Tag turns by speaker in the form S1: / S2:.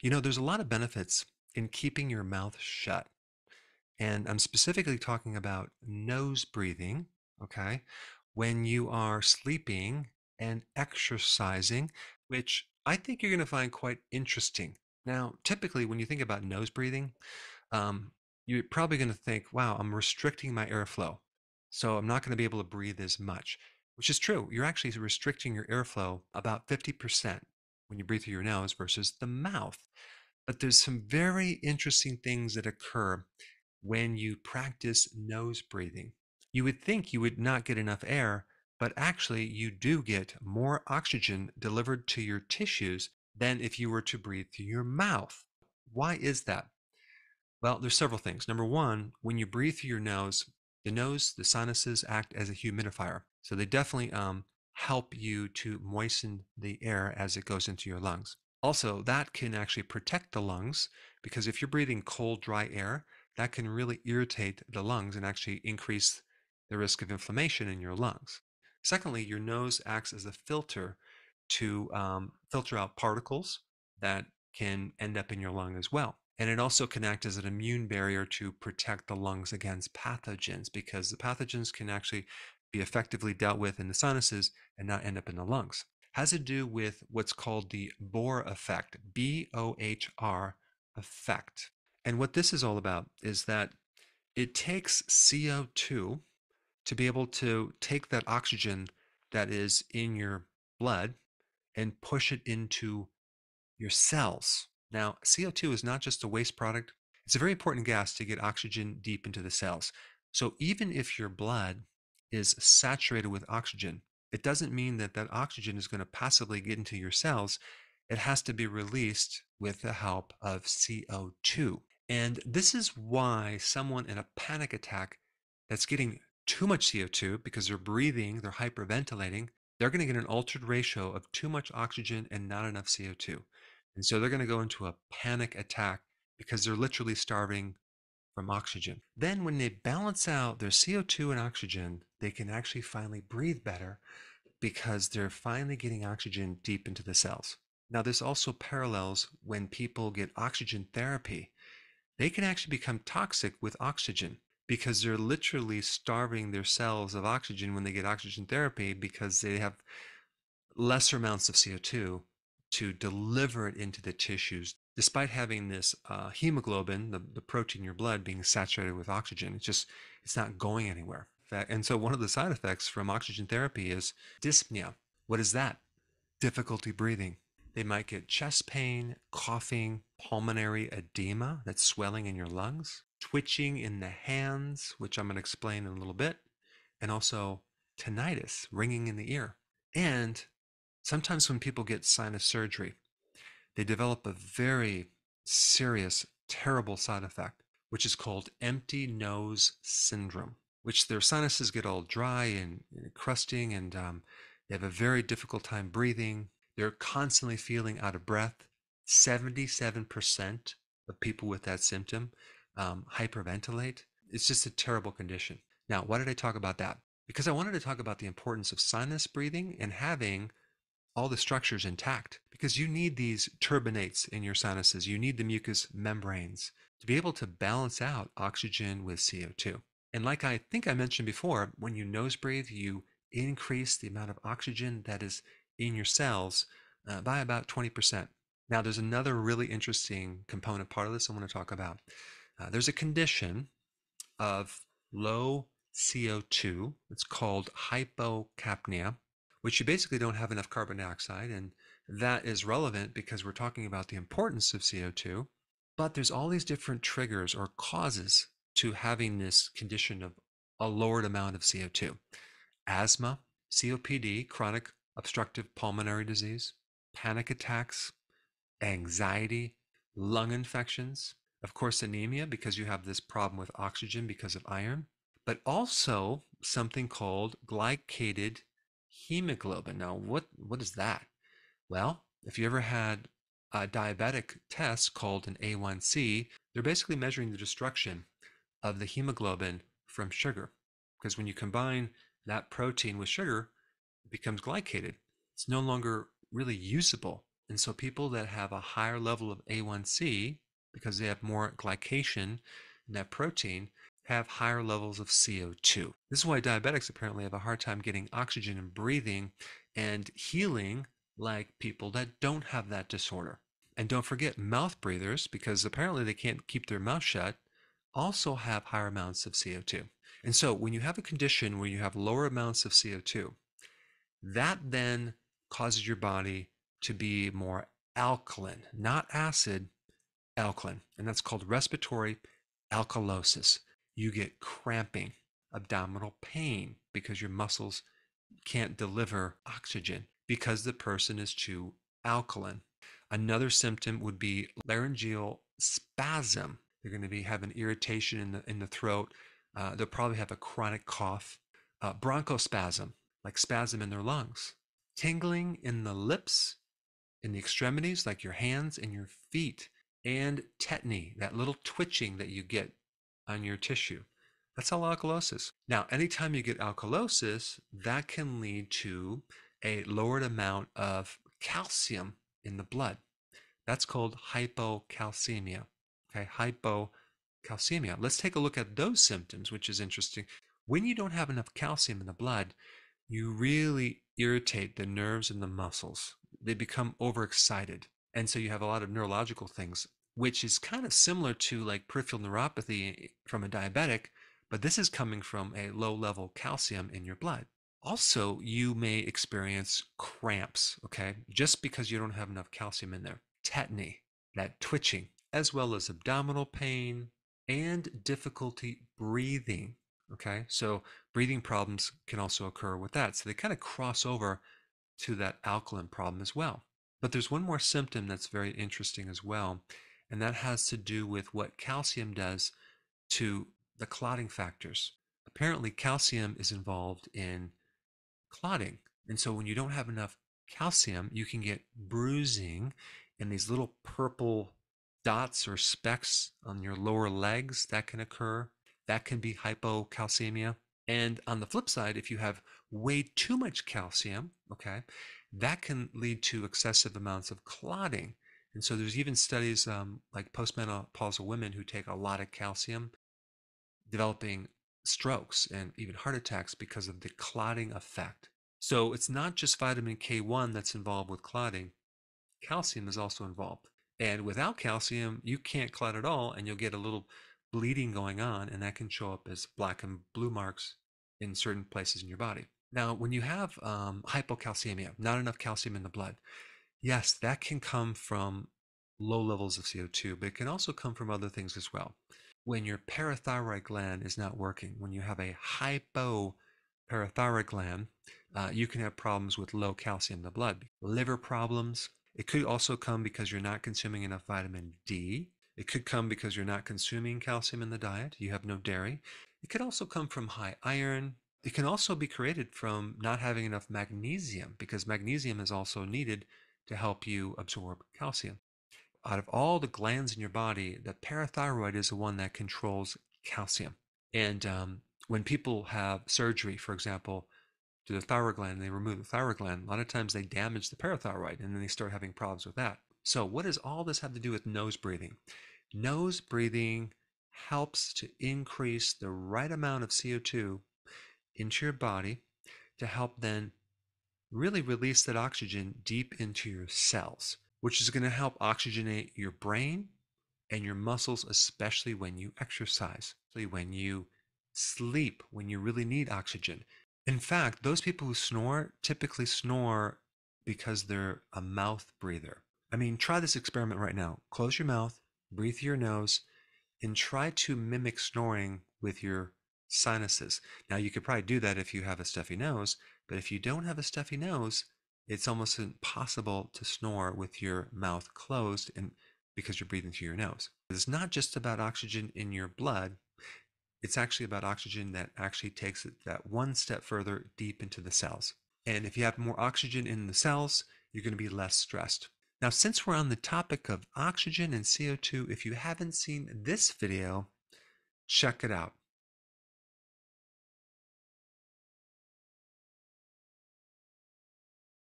S1: You know, there's a lot of benefits in keeping your mouth shut. And I'm specifically talking about nose breathing, okay? When you are sleeping and exercising, which I think you're going to find quite interesting. Now, typically, when you think about nose breathing, um, you're probably going to think, wow, I'm restricting my airflow. So I'm not going to be able to breathe as much, which is true. You're actually restricting your airflow about 50% when you breathe through your nose versus the mouth. But there's some very interesting things that occur when you practice nose breathing. You would think you would not get enough air, but actually you do get more oxygen delivered to your tissues than if you were to breathe through your mouth. Why is that? Well, there's several things. Number one, when you breathe through your nose, the nose, the sinuses act as a humidifier. So they definitely um, help you to moisten the air as it goes into your lungs. Also, that can actually protect the lungs because if you're breathing cold, dry air, that can really irritate the lungs and actually increase the risk of inflammation in your lungs. Secondly, your nose acts as a filter to um, filter out particles that can end up in your lung as well. And it also can act as an immune barrier to protect the lungs against pathogens because the pathogens can actually be effectively dealt with in the sinuses and not end up in the lungs. Has to do with what's called the Bohr effect, B O H R effect. And what this is all about is that it takes CO2 to be able to take that oxygen that is in your blood and push it into your cells. Now, CO2 is not just a waste product, it's a very important gas to get oxygen deep into the cells. So even if your blood is saturated with oxygen, it doesn't mean that that oxygen is going to passively get into your cells. It has to be released with the help of CO2. And this is why someone in a panic attack that's getting too much CO2 because they're breathing, they're hyperventilating, they're going to get an altered ratio of too much oxygen and not enough CO2. And so they're going to go into a panic attack because they're literally starving from oxygen. Then, when they balance out their CO2 and oxygen, they can actually finally breathe better because they're finally getting oxygen deep into the cells. Now, this also parallels when people get oxygen therapy. They can actually become toxic with oxygen because they're literally starving their cells of oxygen when they get oxygen therapy because they have lesser amounts of CO2 to deliver it into the tissues. Despite having this uh, hemoglobin, the, the protein in your blood, being saturated with oxygen, it's just it's not going anywhere. And so one of the side effects from oxygen therapy is dyspnea. What is that? Difficulty breathing. They might get chest pain, coughing, pulmonary edema, that's swelling in your lungs, twitching in the hands, which I'm going to explain in a little bit, and also tinnitus, ringing in the ear. And Sometimes when people get sinus surgery, they develop a very serious, terrible side effect, which is called empty nose syndrome, which their sinuses get all dry and, crusting, and um, they have a very difficult time breathing. They're constantly feeling out of breath. 77% of people with that symptom um, hyperventilate. It's just a terrible condition. Now, why did I talk about that? Because I wanted to talk about the importance of sinus breathing and having all the structures intact because you need these turbinates in your sinuses. You need the mucous membranes to be able to balance out oxygen with CO2. And like I think I mentioned before, when you nose breathe, you increase the amount of oxygen that is in your cells uh, by about 20%. Now, there's another really interesting component part of this I want to talk about. Uh, there's a condition of low CO2. It's called hypocapnia which you basically don't have enough carbon dioxide. And that is relevant because we're talking about the importance of CO2. But there's all these different triggers or causes to having this condition of a lowered amount of CO2 asthma, COPD, chronic obstructive pulmonary disease, panic attacks, anxiety, lung infections, of course, anemia because you have this problem with oxygen because of iron, but also something called glycated hemoglobin. Now, what, what is that? Well, if you ever had a diabetic test called an A1C, they're basically measuring the destruction of the hemoglobin from sugar. Because when you combine that protein with sugar, it becomes glycated. It's no longer really usable And so people that have a higher level of A1C, because they have more glycation in that protein, have higher levels of CO2. This is why diabetics apparently have a hard time getting oxygen and breathing and healing like people that don't have that disorder. And don't forget mouth breathers, because apparently they can't keep their mouth shut, also have higher amounts of CO2. And so when you have a condition where you have lower amounts of CO2, that then causes your body to be more alkaline, not acid, alkaline. And that's called respiratory alkalosis. You get cramping, abdominal pain because your muscles can't deliver oxygen because the person is too alkaline. Another symptom would be laryngeal spasm. They're going to be having irritation in the in the throat. Uh, they'll probably have a chronic cough, uh, bronchospasm, like spasm in their lungs, tingling in the lips, in the extremities, like your hands and your feet, and tetany, that little twitching that you get on your tissue. That's all alkalosis. Now, anytime you get alkalosis, that can lead to a lowered amount of calcium in the blood. That's called hypocalcemia. Okay, hypocalcemia. Let's take a look at those symptoms, which is interesting. When you don't have enough calcium in the blood, you really irritate the nerves and the muscles. They become overexcited. And so you have a lot of neurological things, which is kind of similar to like peripheral neuropathy from a diabetic, but this is coming from a low level calcium in your blood. Also, you may experience cramps, okay, just because you don't have enough calcium in there. Tetany, that twitching, as well as abdominal pain and difficulty breathing, okay? So, breathing problems can also occur with that. So, they kind of cross over to that alkaline problem as well. But there's one more symptom that's very interesting as well, and that has to do with what calcium does to the clotting factors. Apparently, calcium is involved in clotting. And so when you don't have enough calcium, you can get bruising and these little purple dots or specks on your lower legs that can occur. That can be hypocalcemia. And on the flip side, if you have way too much calcium, okay, that can lead to excessive amounts of clotting. And so there's even studies um, like postmenopausal women who take a lot of calcium developing strokes and even heart attacks because of the clotting effect. So it's not just vitamin K1 that's involved with clotting, calcium is also involved. And without calcium, you can't clot at all, and you'll get a little bleeding going on, and that can show up as black and blue marks in certain places in your body. Now, when you have um, hypocalcemia, not enough calcium in the blood, yes, that can come from low levels of CO2, but it can also come from other things as well when your parathyroid gland is not working, when you have a hypoparathyroid gland, uh, you can have problems with low calcium in the blood. Liver problems. It could also come because you're not consuming enough vitamin D. It could come because you're not consuming calcium in the diet. You have no dairy. It could also come from high iron. It can also be created from not having enough magnesium because magnesium is also needed to help you absorb calcium out of all the glands in your body, the parathyroid is the one that controls calcium. And um, when people have surgery, for example, to the thyroid gland, they remove the thyroid gland, a lot of times they damage the parathyroid and then they start having problems with that. So, what does all this have to do with nose breathing? Nose breathing helps to increase the right amount of CO2 into your body to help then really release that oxygen deep into your cells which is going to help oxygenate your brain and your muscles, especially when you exercise, when you sleep, when you really need oxygen. In fact, those people who snore typically snore because they're a mouth breather. I mean, try this experiment right now. Close your mouth, breathe through your nose, and try to mimic snoring with your sinuses. Now, you could probably do that if you have a stuffy nose, but if you don't have a stuffy nose, it's almost impossible to snore with your mouth closed and because you're breathing through your nose. It's not just about oxygen in your blood. It's actually about oxygen that actually takes it that one step further deep into the cells. And if you have more oxygen in the cells, you're going to be less stressed. Now, since we're on the topic of oxygen and CO2, if you haven't seen this video, check it out.